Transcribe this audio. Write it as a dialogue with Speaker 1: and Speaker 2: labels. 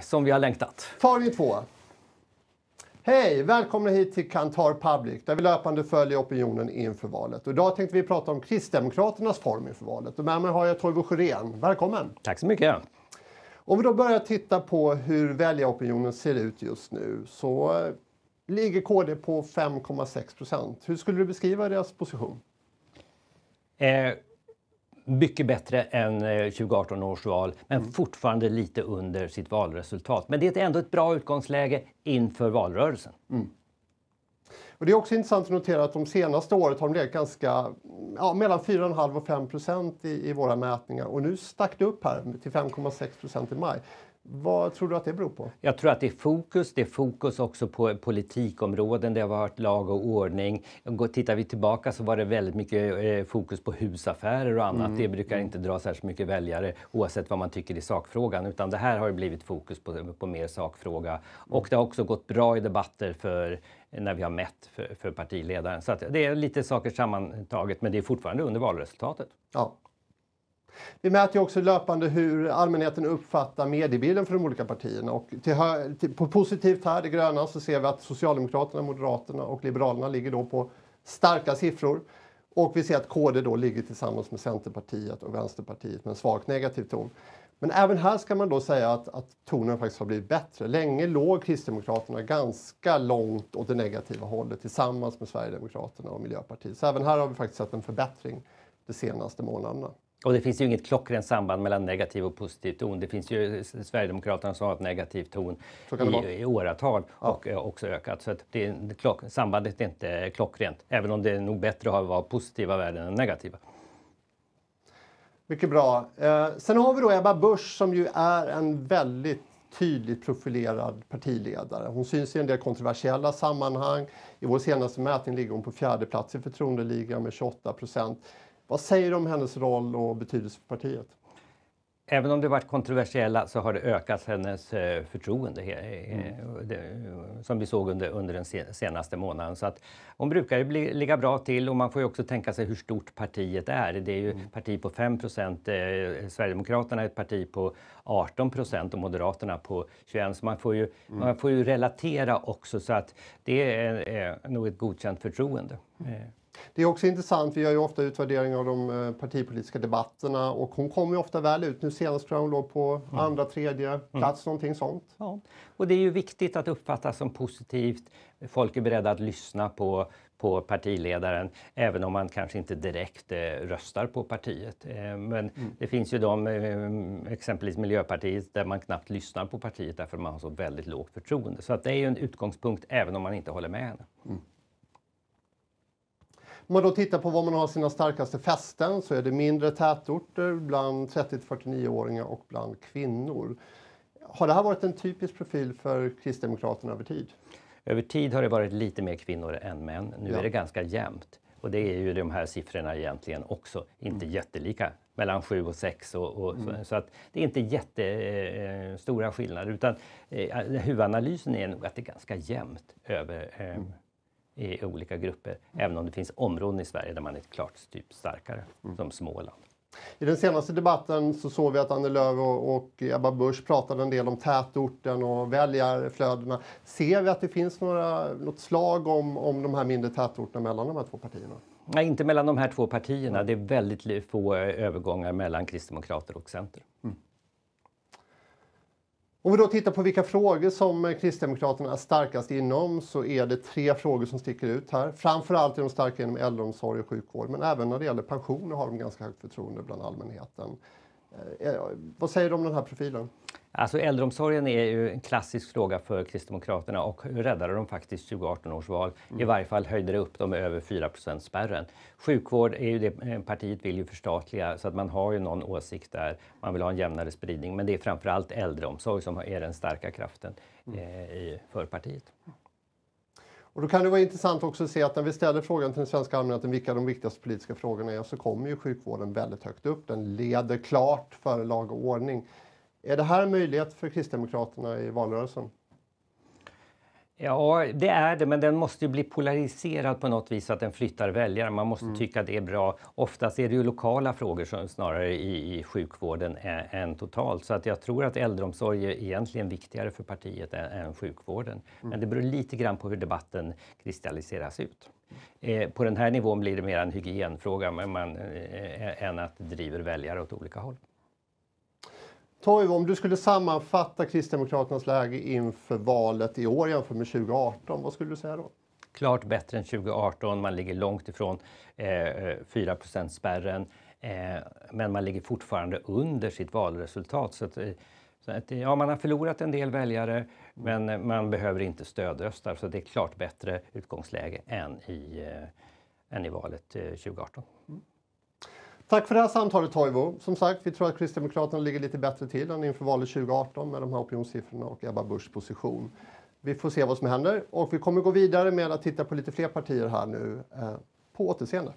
Speaker 1: som vi har längtat.
Speaker 2: Farning 2. Hej! Välkomna hit till Kantar Public där vi löpande följer opinionen inför valet. Och idag tänkte vi prata om Kristdemokraternas form inför valet. Och med mig har jag Toivo Sjörén. Välkommen!
Speaker 1: Tack så mycket!
Speaker 2: Om vi då börjar titta på hur väljaropinionen ser ut just nu så eh, ligger KD på 5,6 procent. Hur skulle du beskriva deras position?
Speaker 1: Eh, mycket bättre än 2018 eh, års val, men mm. fortfarande lite under sitt valresultat. Men det är ändå ett bra utgångsläge inför valrörelsen. Mm.
Speaker 2: Och det är också intressant att notera att de senaste året har de legat ganska, ja, mellan 4,5 och 5 procent i, i, våra mätningar. Och nu stack det upp här till 5,6 procent i maj. Vad tror du att det beror på?
Speaker 1: Jag tror att det är fokus. Det är fokus också på politikområden. Det har varit lag och ordning. Tittar vi tillbaka så var det väldigt mycket eh, fokus på husaffärer och annat. Mm. Det brukar inte dra särskilt mycket väljare oavsett vad man tycker i sakfrågan. Utan det här har blivit fokus på, på mer sakfråga. Mm. Och det har också gått bra i debatter för när vi har mätt för, för partiledaren. Så det är lite saker sammantaget men det är fortfarande under valresultatet.
Speaker 2: Ja. Vi mäter också löpande hur allmänheten uppfattar mediebilden för de olika partierna. Och till, till, på positivt här, det gröna, så ser vi att Socialdemokraterna, Moderaterna och Liberalerna ligger då på starka siffror. Och vi ser att KD då ligger tillsammans med Centerpartiet och Vänsterpartiet med en svagt negativ ton. Men även här ska man då säga att, att tonen faktiskt har blivit bättre. Länge låg Kristdemokraterna ganska långt åt det negativa hållet tillsammans med Sverigedemokraterna och Miljöpartiet. Så även här har vi faktiskt sett en förbättring de senaste månaderna.
Speaker 1: Och det finns ju inget klockrent samband mellan negativ och positiv ton. Det finns ju Sverigedemokraterna som har ett negativt ton i, i åratal ja. och eh, också ökat. Så att det, klock, sambandet är inte klockrent, även om det är nog bättre att vara positiva värden än negativa.
Speaker 2: Mycket bra. Eh, sen har vi då Ebba Busch som ju är en väldigt tydligt profilerad partiledare. Hon syns i en del kontroversiella sammanhang. I vår senaste mätning ligger hon på fjärde plats i förtroendeligan med 28 procent. Vad säger du om hennes roll och betydelse för partiet?
Speaker 1: Även om det varit kontroversiella så har det ökat hennes eh, förtroende mm. som vi såg under, under den senaste månaden. Så att hon brukar bli, ligga bra till och man får ju också tänka sig hur stort partiet är. Det är ju mm. parti på 5 procent. Eh, Sverigedemokraterna är ett parti på 18 procent och Moderaterna på 21. Så man får, ju, mm. man får ju relatera också så att det är, är nog ett godkänt förtroende. Mm.
Speaker 2: Det är också intressant, vi gör ju ofta utvärderingar av de eh, partipolitiska debatterna och hon kommer ju ofta väl ut. Nu senast tror jag hon låg på mm. andra, tredje mm. plats, mm. någonting sånt.
Speaker 1: Ja. Och det är ju viktigt att uppfattas som positivt. Folk är beredda att lyssna på, på partiledaren även om man kanske inte direkt eh, röstar på partiet. Eh, men mm. det finns ju de, eh, exempelvis Miljöpartiet, där man knappt lyssnar på partiet därför man har så väldigt lågt förtroende. Så att det är ju en utgångspunkt även om man inte håller med henne. Mm.
Speaker 2: Om man då tittar på var man har sina starkaste fästen så är det mindre tätorter bland 30-49-åringar och bland kvinnor. Har det här varit en typisk profil för Kristdemokraterna över tid?
Speaker 1: Över tid har det varit lite mer kvinnor än män. Nu ja. är det ganska jämnt. Och det är ju de här siffrorna egentligen också. Inte mm. jättelika, mellan 7 och 6. Och, och mm. så, så, att det är inte jättestora eh, skillnader. Utan eh, huvudanalysen är nog att det är ganska jämnt över eh, mm i olika grupper. Även om det finns områden i Sverige där man är klart typ starkare, mm. som Småland.
Speaker 2: I den senaste debatten så såg vi att Annie Lööf och Ebba Busch pratade en del om tätorten och väljarflödena. Ser vi att det finns några, något slag om, om de här mindre tätorterna mellan de här två partierna?
Speaker 1: Nej, inte mellan de här två partierna. Det är väldigt få övergångar mellan Kristdemokrater och Center. Mm.
Speaker 2: Om vi då tittar på vilka frågor som Kristdemokraterna är starkast inom så är det tre frågor som sticker ut här. Framförallt är de starka inom äldreomsorg och sjukvård men även när det gäller pensioner har de ganska högt förtroende bland allmänheten. Eh, eh, vad säger du om den här profilen?
Speaker 1: Alltså äldreomsorgen är ju en klassisk fråga för Kristdemokraterna och räddade de faktiskt 2018 års val. Mm. I varje fall höjde det upp dem över 4% spärren. Sjukvård är ju det eh, partiet vill ju förstatliga så att man har ju någon åsikt där. Man vill ha en jämnare spridning men det är framförallt äldreomsorg som är den starka kraften mm. eh, för partiet.
Speaker 2: Och då kan det vara intressant också att se att när vi ställer frågan till den svenska allmänheten vilka de viktigaste politiska frågorna är så kommer ju sjukvården väldigt högt upp. Den leder klart före lag och ordning. Är det här en möjlighet för Kristdemokraterna i valrörelsen?
Speaker 1: Ja, det är det, men den måste ju bli polariserad på något vis så att den flyttar väljare. Man måste mm. tycka det är bra. Oftast är det ju lokala frågor som snarare i, i sjukvården än, än totalt. Så att jag tror att äldreomsorg är egentligen viktigare för partiet än, än sjukvården. Mm. Men det beror lite grann på hur debatten kristalliseras ut. Eh, på den här nivån blir det mer en hygienfråga men man, eh, än att det driver väljare åt olika håll.
Speaker 2: Toivo, om du skulle sammanfatta Kristdemokraternas läge inför valet i år jämfört med 2018, vad skulle du säga då?
Speaker 1: Klart bättre än 2018. Man ligger långt ifrån eh, 4 spärren. Eh, men man ligger fortfarande under sitt valresultat. Så, att, eh, så att, ja, man har förlorat en del väljare, men man behöver inte stödrösta. Så det är klart bättre utgångsläge än i, eh, än i valet 2018. Mm.
Speaker 2: Tack för det här samtalet Toivo. Som sagt, vi tror att Kristdemokraterna ligger lite bättre till än inför valet 2018 med de här opinionssiffrorna och Ebba Buschs position. Vi får se vad som händer och vi kommer gå vidare med att titta på lite fler partier här nu. Eh, på återseende.